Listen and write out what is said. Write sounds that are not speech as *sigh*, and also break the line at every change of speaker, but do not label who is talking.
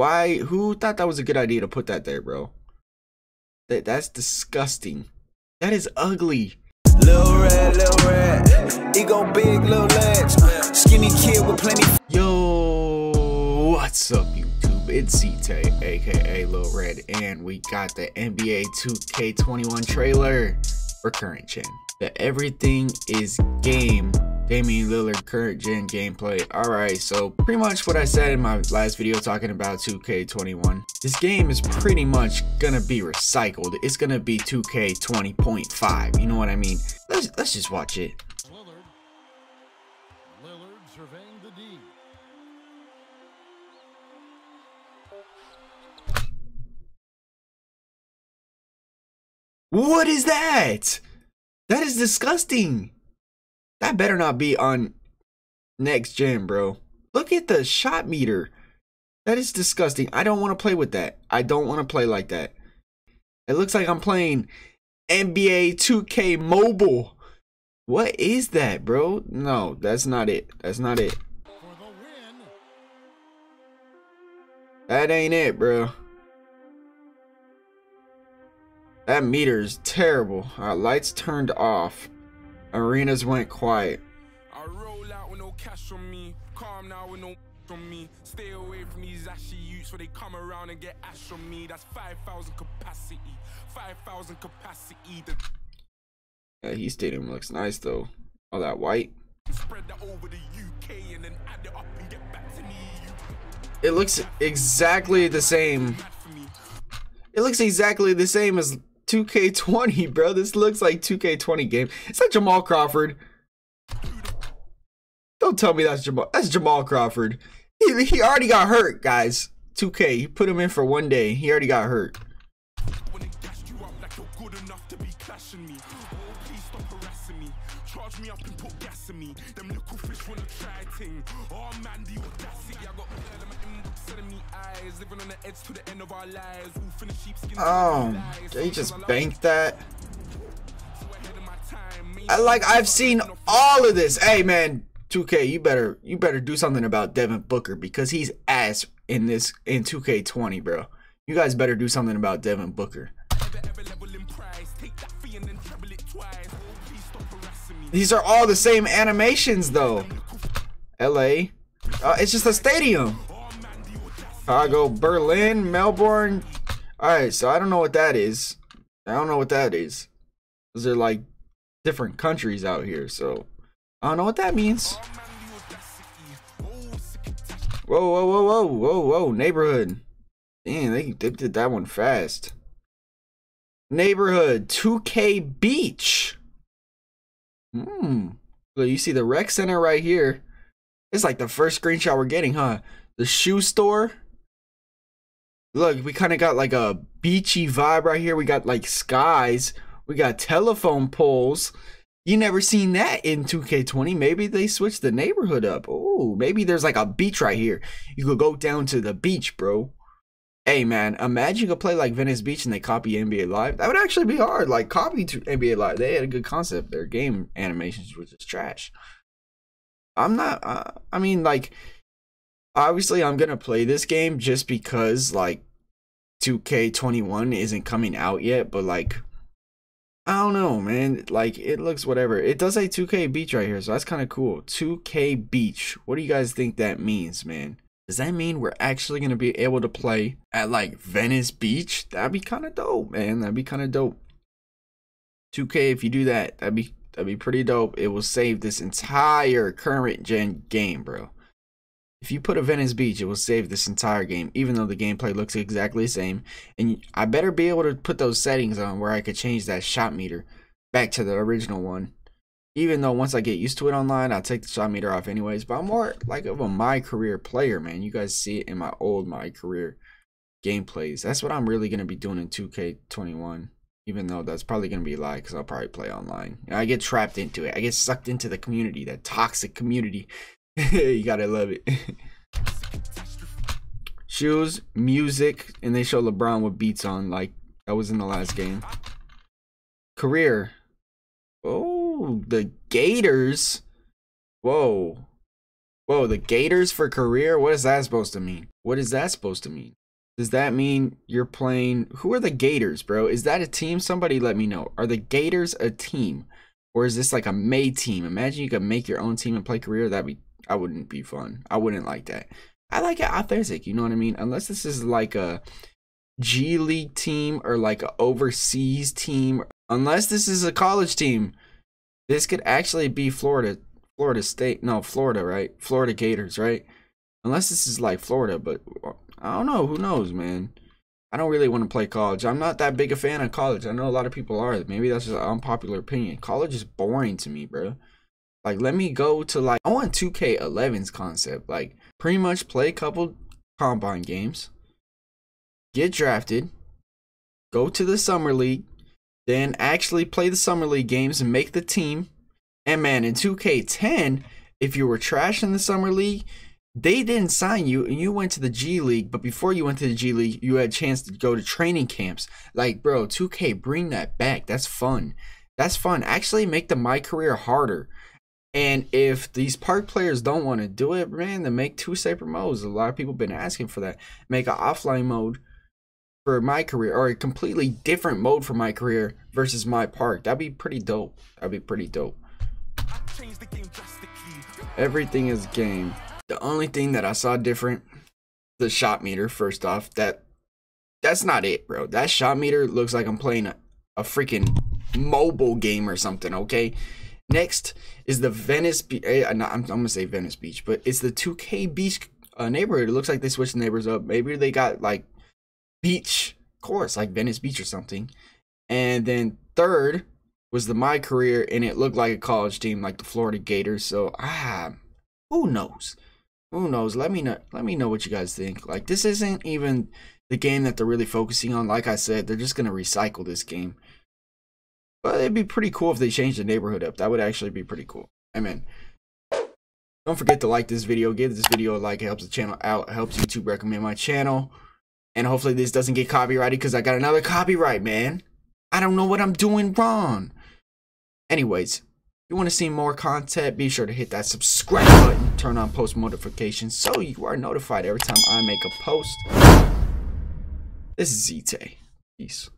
Why? Who thought that was a good idea to put that there, bro? That that's disgusting. That is ugly.
Little red, little red. Ego big, little legs. Skinny kid with plenty.
Yo, what's up, YouTube? It's CT, aka Lil Red, and we got the NBA 2K21 trailer for current gen. The everything is game Damian Lillard current gen gameplay. Alright, so pretty much what I said in my last video talking about 2K21. This game is pretty much gonna be recycled. It's gonna be 2K 20.5. You know what I mean? Let's let's just watch it.
Lillard. Lillard surveying the D.
What is that? That is disgusting. That better not be on next gen, bro. Look at the shot meter. That is disgusting. I don't want to play with that. I don't want to play like that. It looks like I'm playing NBA 2K Mobile. What is that, bro? No, that's not it. That's not it. That ain't it, bro. That meter is terrible. Our lights turned off. Arenas went quiet.
I roll out with no cash on me. Calm now with no on me. Stay away from these ashy youths where they come around and get ash on me. That's 5,000 capacity. 5,000 capacity. The
Yeah, he stadium looks nice though. All that white.
spread that over the UK and then add it up and get back to me.
It looks exactly the same.
mad for me.
It looks exactly the same as 2K20, *laughs* bro. This looks like 2K20 game. It's like Jamal Crawford. Don't tell me that's Jamal. That's Jamal Crawford. He, he already got hurt, guys. 2K. He put him in for one day. He already got hurt.
Charge me up and put gas in me. Them little fish wanna try ting. Oh man, the audacity. I got girl in my inbox sending me eyes. Living on the edge to the end of our lives. All finna sheepskin.
Oh, they just banked that. I like I've seen all of this. Hey man, 2K, you better you better do something about Devin Booker because he's ass in this in 2K20, bro. You guys better do something about Devin Booker. These are all the same animations though. LA. Uh, it's just a stadium. Chicago, Berlin, Melbourne. Alright, so I don't know what that is. I don't know what that is. Those are like different countries out here, so I don't know what that means. Whoa, whoa, whoa, whoa, whoa, whoa, neighborhood. Damn, they, did that one fast. Neighborhood, 2K Beach. Hmm. So you see the rec center right here. It's like the first screenshot we're getting, huh? The shoe store. Look, we kind of got like a beachy vibe right here. We got like skies. We got telephone poles. You never seen that in 2K20. Maybe they switched the neighborhood up. Oh, maybe there's like a beach right here. You could go down to the beach, bro. Hey man, imagine could play like Venice Beach and they copy NBA Live. That would actually be hard. Like copy to NBA Live. They had a good concept. Their game animations were just trash. I'm not. Uh, I mean, like, obviously, I'm gonna play this game just because like 2K21 isn't coming out yet. But like, I don't know, man. Like, it looks whatever. It does say 2K Beach right here, so that's kind of cool. 2K Beach. What do you guys think that means, man? Does that mean we're actually gonna be able to play at like Venice Beach? That'd be kind of dope, man. That'd be kind of dope. 2K, if you do that, that'd be that'd be pretty dope. It will save this entire current gen game, bro. If you put a Venice Beach, it will save this entire game, even though the gameplay looks exactly the same. And I better be able to put those settings on where I could change that shot meter back to the original one. Even though once I get used to it online, I'll take the shot meter off anyways. But I'm more like of a my career player, man. You guys see it in my old my career gameplays. That's what I'm really gonna be doing in 2K21. Even though that's probably gonna be a lie, because I'll probably play online. I get trapped into it. I get sucked into the community, that toxic community. *laughs* you gotta love it. *laughs* Shoes, music, and they show LeBron with beats on, like that was in the last game. Career. The Gators. Whoa. Whoa, the Gators for career? What is that supposed to mean? What is that supposed to mean? Does that mean you're playing? Who are the Gators, bro? Is that a team? Somebody let me know. Are the Gators a team? Or is this like a made team? Imagine you could make your own team and play career. That'd be, I wouldn't be fun. I wouldn't like that. I like it authentic, you know what I mean? Unless this is like a G League team or like a overseas team. Unless this is a college team. This could actually be Florida Florida State. No, Florida, right? Florida Gators, right? Unless this is like Florida, but uh, I don't know. Who knows, man? I don't really want to play college. I'm not that big a fan of college. I know a lot of people are. Maybe that's just an unpopular opinion. College is boring to me, bro. Like, let me go to like I want 2K11's concept. Like, pretty much play a couple combine games, get drafted, go to the summer league, then actually play the summer league games and make the team and man, in 2K10, if you were trash in the summer league, they didn't sign you and you went to the G League, but before you went to the G League, you had a chance to go to training camps. Like, bro, 2K, bring that back. That's fun. That's fun. Actually, make the my career harder. And if these park players don't want to do it, man, then make two separate modes. A lot of people been asking for that. Make an offline mode for my career or a completely different mode for my career versus my park. That'd be pretty dope. That'd be pretty dope. Everything is game. The only thing that I saw different, the shot meter. First off, that that's not it, bro. That shot meter looks like I'm playing a, a freaking mobile game or something. Okay. Next is the Venice. Be- eh, I'm, I'm gonna say Venice Beach, but it's the 2K Beach uh, neighborhood. It looks like they switched the neighbors up. Maybe they got like beach course, like Venice Beach or something. And then third was the my career and it looked like a college team like the Florida Gators. So ah who knows? Who knows? Let me know let me know what you guys think. Like this isn't even the game that they're really focusing on. Like I said, they're just gonna recycle this game. But it'd be pretty cool if they changed the neighborhood up. That would actually be pretty cool. Amen. Don't forget to like this video. Give this video a like. It helps the channel out. It helps YouTube recommend my channel. And hopefully this doesn't get copyrighted because I got another copyright, man. I don't know what I'm doing wrong. Anyways, if you want to see more content, be sure to hit that subscribe button, turn on post notifications so you are notified every time I make a post. This is Zite. Peace.